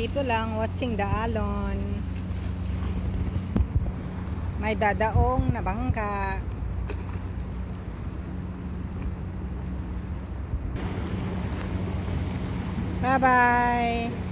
Dito lang, watching the alon. May dadaong na bangka. Bye-bye.